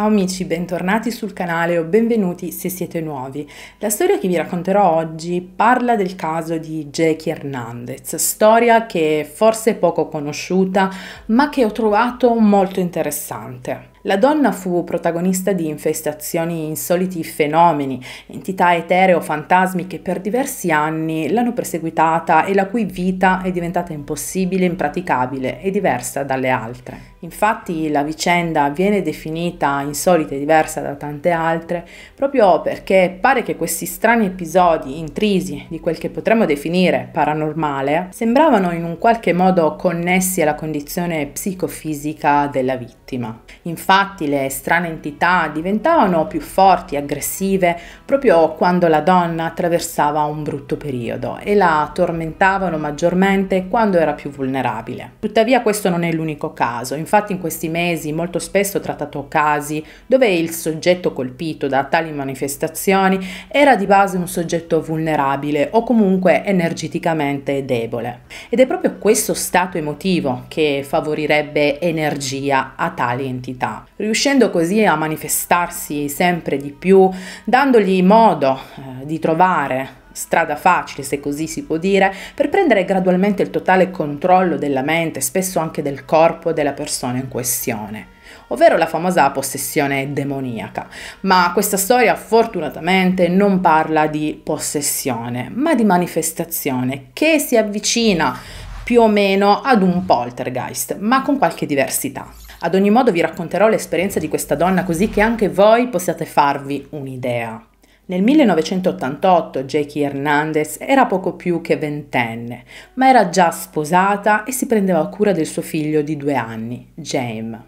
Ciao amici, bentornati sul canale o benvenuti se siete nuovi. La storia che vi racconterò oggi parla del caso di Jackie Hernandez, storia che forse è poco conosciuta ma che ho trovato molto interessante. La donna fu protagonista di infestazioni insoliti fenomeni, entità eteree o fantasmi che per diversi anni l'hanno perseguitata e la cui vita è diventata impossibile, impraticabile e diversa dalle altre. Infatti la vicenda viene definita insolita e diversa da tante altre proprio perché pare che questi strani episodi intrisi di quel che potremmo definire paranormale sembravano in un qualche modo connessi alla condizione psicofisica della vittima. Infatti le strane entità diventavano più forti, aggressive, proprio quando la donna attraversava un brutto periodo e la tormentavano maggiormente quando era più vulnerabile. Tuttavia questo non è l'unico caso, infatti in questi mesi molto spesso ho trattato casi dove il soggetto colpito da tali manifestazioni era di base un soggetto vulnerabile o comunque energeticamente debole. Ed è proprio questo stato emotivo che favorirebbe energia a tali entità, riuscendo così a manifestarsi sempre di più, dandogli modo eh, di trovare strada facile, se così si può dire, per prendere gradualmente il totale controllo della mente, spesso anche del corpo della persona in questione ovvero la famosa possessione demoniaca. Ma questa storia fortunatamente non parla di possessione, ma di manifestazione che si avvicina più o meno ad un poltergeist, ma con qualche diversità. Ad ogni modo vi racconterò l'esperienza di questa donna così che anche voi possiate farvi un'idea. Nel 1988 Jackie Hernandez era poco più che ventenne, ma era già sposata e si prendeva cura del suo figlio di due anni, James.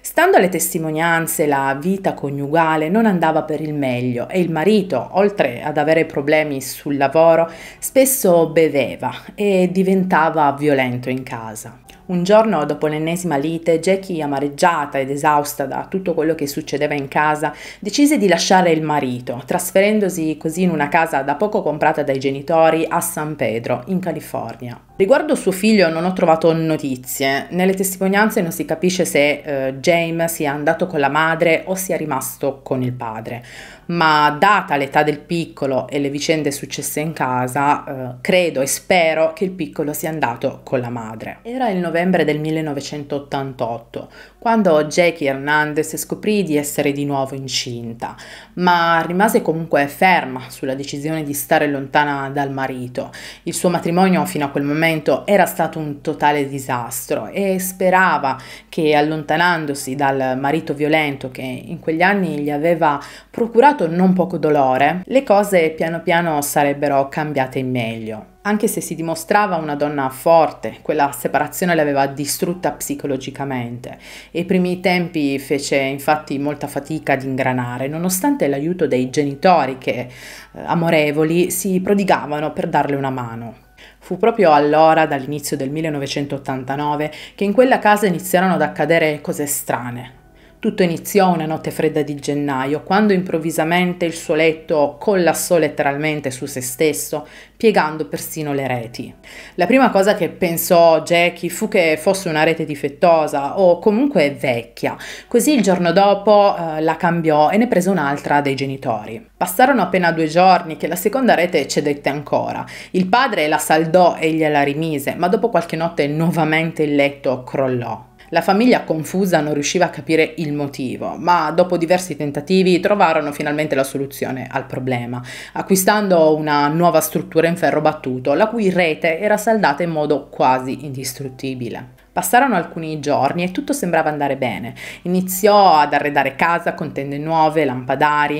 Stando alle testimonianze, la vita coniugale non andava per il meglio e il marito, oltre ad avere problemi sul lavoro, spesso beveva e diventava violento in casa. Un giorno, dopo l'ennesima lite, Jackie, amareggiata ed esausta da tutto quello che succedeva in casa, decise di lasciare il marito, trasferendosi così in una casa da poco comprata dai genitori a San Pedro, in California. Riguardo suo figlio non ho trovato notizie, nelle testimonianze non si capisce se eh, James sia andato con la madre o sia rimasto con il padre, ma data l'età del piccolo e le vicende successe in casa, eh, credo e spero che il piccolo sia andato con la madre. Era il novembre del 1988, quando Jackie Hernandez scoprì di essere di nuovo incinta, ma rimase comunque ferma sulla decisione di stare lontana dal marito. Il suo matrimonio fino a quel momento era stato un totale disastro e sperava che allontanandosi dal marito violento che in quegli anni gli aveva procurato non poco dolore, le cose piano piano sarebbero cambiate in meglio. Anche se si dimostrava una donna forte, quella separazione l'aveva distrutta psicologicamente e i primi tempi fece infatti molta fatica ad ingranare, nonostante l'aiuto dei genitori che, eh, amorevoli, si prodigavano per darle una mano. Fu proprio allora, dall'inizio del 1989, che in quella casa iniziarono ad accadere cose strane, tutto iniziò una notte fredda di gennaio, quando improvvisamente il suo letto collassò letteralmente su se stesso, piegando persino le reti. La prima cosa che pensò Jackie fu che fosse una rete difettosa o comunque vecchia, così il giorno dopo eh, la cambiò e ne prese un'altra dei genitori. Passarono appena due giorni che la seconda rete cedette ancora. Il padre la saldò e gliela rimise, ma dopo qualche notte nuovamente il letto crollò. La famiglia confusa non riusciva a capire il motivo, ma dopo diversi tentativi trovarono finalmente la soluzione al problema, acquistando una nuova struttura in ferro battuto, la cui rete era saldata in modo quasi indistruttibile. Passarono alcuni giorni e tutto sembrava andare bene. Iniziò ad arredare casa con tende nuove, lampadari.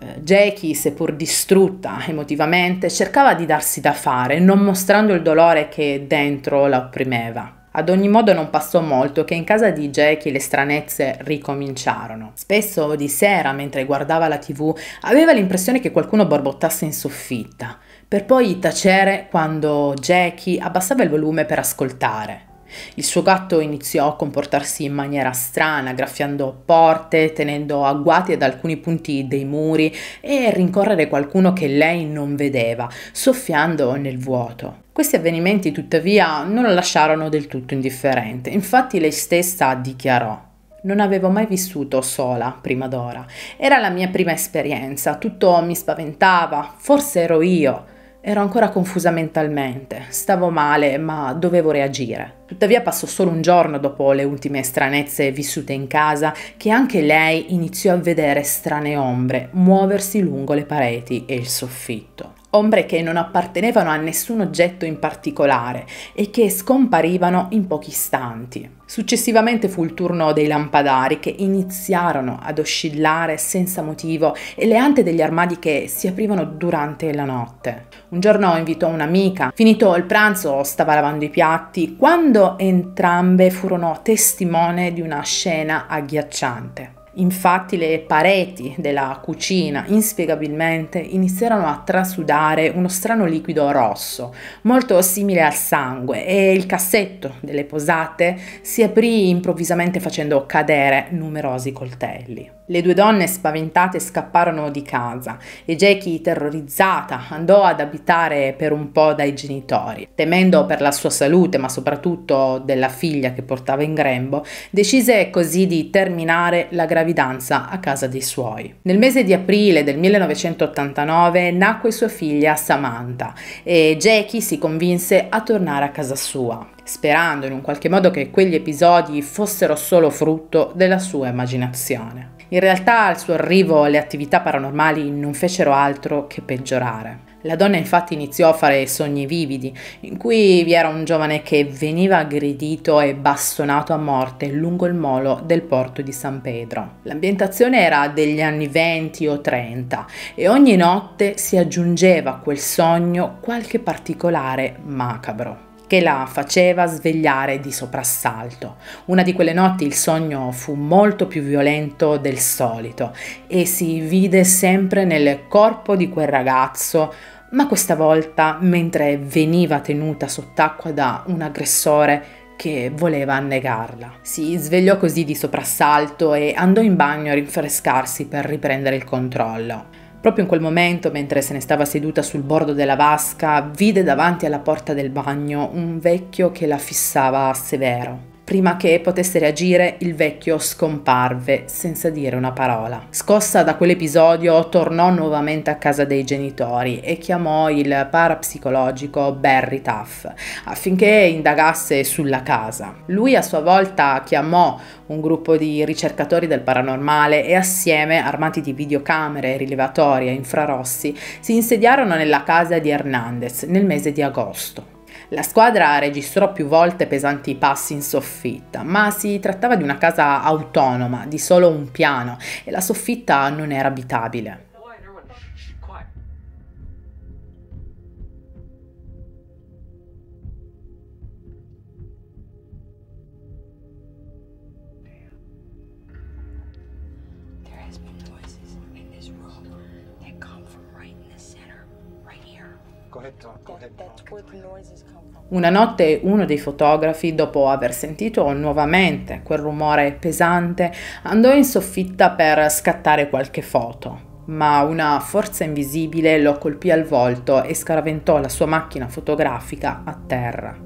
Eh, Jackie, seppur distrutta emotivamente, cercava di darsi da fare, non mostrando il dolore che dentro la opprimeva. Ad ogni modo non passò molto che in casa di Jackie le stranezze ricominciarono. Spesso di sera, mentre guardava la tv, aveva l'impressione che qualcuno borbottasse in soffitta, per poi tacere quando Jackie abbassava il volume per ascoltare. Il suo gatto iniziò a comportarsi in maniera strana, graffiando porte, tenendo agguati ad alcuni punti dei muri e rincorrere qualcuno che lei non vedeva, soffiando nel vuoto. Questi avvenimenti tuttavia non la lasciarono del tutto indifferente, infatti lei stessa dichiarò Non avevo mai vissuto sola prima d'ora. Era la mia prima esperienza, tutto mi spaventava, forse ero io. Ero ancora confusa mentalmente, stavo male, ma dovevo reagire. Tuttavia passò solo un giorno dopo le ultime stranezze vissute in casa che anche lei iniziò a vedere strane ombre muoversi lungo le pareti e il soffitto ombre che non appartenevano a nessun oggetto in particolare e che scomparivano in pochi istanti. Successivamente fu il turno dei lampadari che iniziarono ad oscillare senza motivo e le ante degli armadi che si aprivano durante la notte. Un giorno invitò un'amica, finito il pranzo stava lavando i piatti, quando entrambe furono testimone di una scena agghiacciante. Infatti le pareti della cucina inspiegabilmente iniziarono a trasudare uno strano liquido rosso, molto simile al sangue, e il cassetto delle posate si aprì improvvisamente facendo cadere numerosi coltelli. Le due donne spaventate scapparono di casa e Jackie, terrorizzata, andò ad abitare per un po' dai genitori. Temendo per la sua salute, ma soprattutto della figlia che portava in grembo, decise così di terminare la gravidanza a casa dei suoi. Nel mese di aprile del 1989 nacque sua figlia Samantha e Jackie si convinse a tornare a casa sua sperando in un qualche modo che quegli episodi fossero solo frutto della sua immaginazione. In realtà al suo arrivo le attività paranormali non fecero altro che peggiorare. La donna infatti iniziò a fare sogni vividi, in cui vi era un giovane che veniva aggredito e bastonato a morte lungo il molo del porto di San Pedro. L'ambientazione era degli anni 20 o 30 e ogni notte si aggiungeva a quel sogno qualche particolare macabro che la faceva svegliare di soprassalto. Una di quelle notti il sogno fu molto più violento del solito e si vide sempre nel corpo di quel ragazzo ma questa volta mentre veniva tenuta sott'acqua da un aggressore che voleva annegarla. Si svegliò così di soprassalto e andò in bagno a rinfrescarsi per riprendere il controllo. Proprio in quel momento, mentre se ne stava seduta sul bordo della vasca, vide davanti alla porta del bagno un vecchio che la fissava severo. Prima che potesse reagire, il vecchio scomparve senza dire una parola. Scossa da quell'episodio, tornò nuovamente a casa dei genitori e chiamò il parapsicologico Barry Tuff affinché indagasse sulla casa. Lui a sua volta chiamò un gruppo di ricercatori del paranormale e assieme, armati di videocamere, rilevatori e infrarossi, si insediarono nella casa di Hernandez nel mese di agosto. La squadra registrò più volte pesanti passi in soffitta, ma si trattava di una casa autonoma, di solo un piano, e la soffitta non era abitabile. Una notte uno dei fotografi, dopo aver sentito nuovamente quel rumore pesante, andò in soffitta per scattare qualche foto ma una forza invisibile lo colpì al volto e scaraventò la sua macchina fotografica a terra.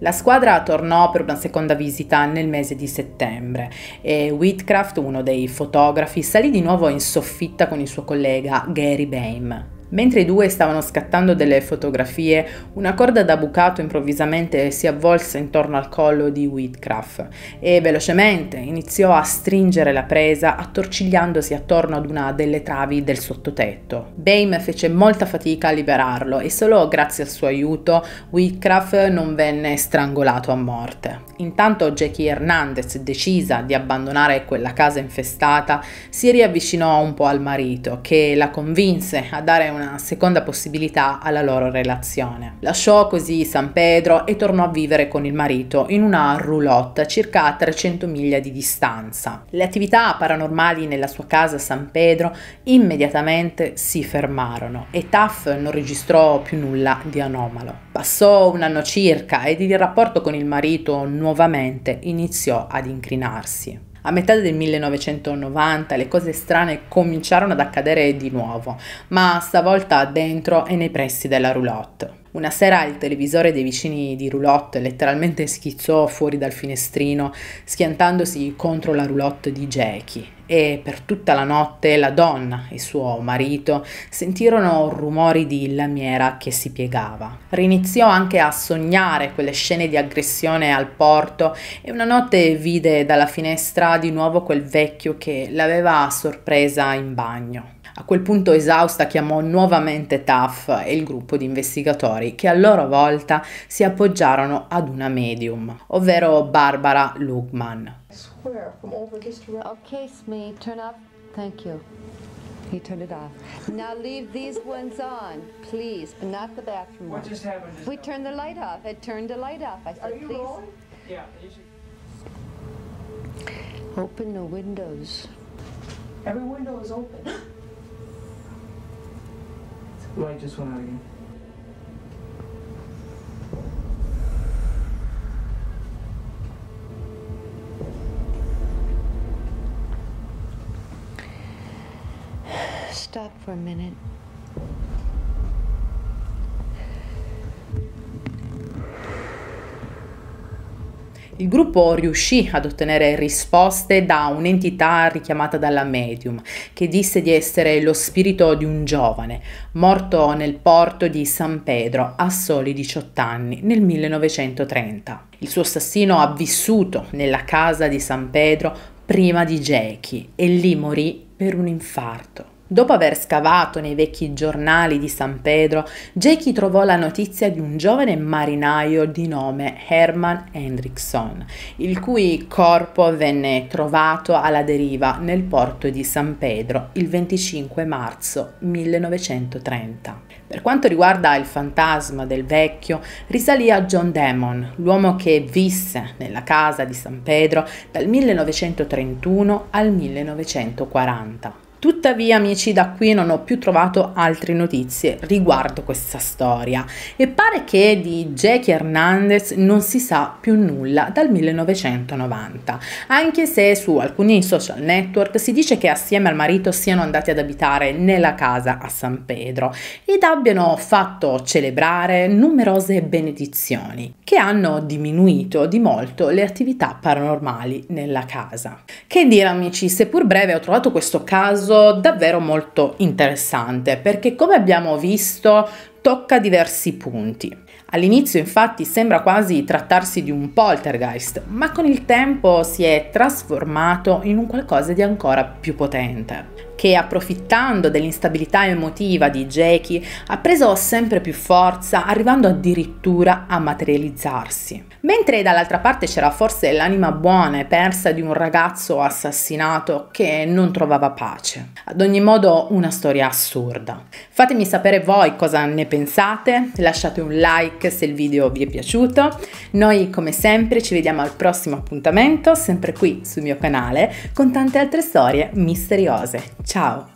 La squadra tornò per una seconda visita nel mese di settembre e Whitcraft, uno dei fotografi, salì di nuovo in soffitta con il suo collega Gary Bame. Mentre i due stavano scattando delle fotografie, una corda da bucato improvvisamente si avvolse intorno al collo di Whitcraft e velocemente iniziò a stringere la presa attorcigliandosi attorno ad una delle travi del sottotetto. Bame fece molta fatica a liberarlo e solo grazie al suo aiuto Whitcraft non venne strangolato a morte. Intanto Jackie Hernandez, decisa di abbandonare quella casa infestata, si riavvicinò un po' al marito che la convinse a dare una seconda possibilità alla loro relazione. Lasciò così San Pedro e tornò a vivere con il marito in una roulotte a circa 300 miglia di distanza. Le attività paranormali nella sua casa a San Pedro immediatamente si fermarono e Taff non registrò più nulla di anomalo. Passò un anno circa ed il rapporto con il marito nuovamente iniziò ad incrinarsi. A metà del 1990 le cose strane cominciarono ad accadere di nuovo, ma stavolta dentro e nei pressi della roulotte. Una sera il televisore dei vicini di roulotte letteralmente schizzò fuori dal finestrino, schiantandosi contro la roulotte di Jackie e per tutta la notte la donna e suo marito sentirono rumori di lamiera che si piegava. Riniziò anche a sognare quelle scene di aggressione al porto e una notte vide dalla finestra di nuovo quel vecchio che l'aveva sorpresa in bagno. A quel punto esausta chiamò nuovamente Taff e il gruppo di investigatori che a loro volta si appoggiarono ad una medium, ovvero Barbara Lugman. Okay, Smee, turn up. Thank you. He turned it off. Now leave these ones on, please, but not the bathroom What one. just happened? Just We turned the light off. It turned the light off. I said, Are you please rolling? Yeah. you should- open the windows. Every window is open. Light just went out again. Stop for a minute. Il gruppo riuscì ad ottenere risposte da un'entità richiamata dalla medium, che disse di essere lo spirito di un giovane morto nel porto di San Pedro a soli 18 anni nel 1930. Il suo assassino ha vissuto nella casa di San Pedro prima di Jackie e lì morì per un infarto. Dopo aver scavato nei vecchi giornali di San Pedro, Jackie trovò la notizia di un giovane marinaio di nome Herman Hendrickson, il cui corpo venne trovato alla deriva nel porto di San Pedro il 25 marzo 1930. Per quanto riguarda il fantasma del vecchio, risalì a John Damon, l'uomo che visse nella casa di San Pedro dal 1931 al 1940. Tuttavia, amici, da qui non ho più trovato altre notizie riguardo questa storia e pare che di Jackie Hernandez non si sa più nulla dal 1990, anche se su alcuni social network si dice che assieme al marito siano andati ad abitare nella casa a San Pedro ed abbiano fatto celebrare numerose benedizioni che hanno diminuito di molto le attività paranormali nella casa. Che dire, amici, seppur breve ho trovato questo caso davvero molto interessante perché come abbiamo visto tocca diversi punti. All'inizio infatti sembra quasi trattarsi di un poltergeist, ma con il tempo si è trasformato in un qualcosa di ancora più potente, che approfittando dell'instabilità emotiva di Jackie ha preso sempre più forza, arrivando addirittura a materializzarsi. Mentre dall'altra parte c'era forse l'anima buona e persa di un ragazzo assassinato che non trovava pace. Ad ogni modo una storia assurda. Fatemi sapere voi cosa ne pensate, lasciate un like se il video vi è piaciuto. Noi come sempre ci vediamo al prossimo appuntamento, sempre qui sul mio canale, con tante altre storie misteriose. Ciao!